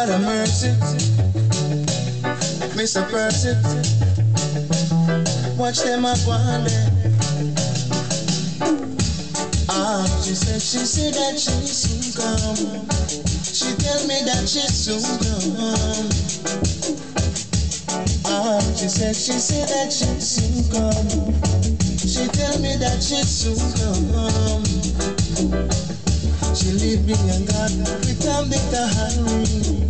Lord of mercy, Mr. Percy. Watch them up one. Ah, she said, she said that she soon come. She tell me that she soon come. Ah, she said, she said that she soon come. She tell me that she soon come. She leave me and God a bit of hurry.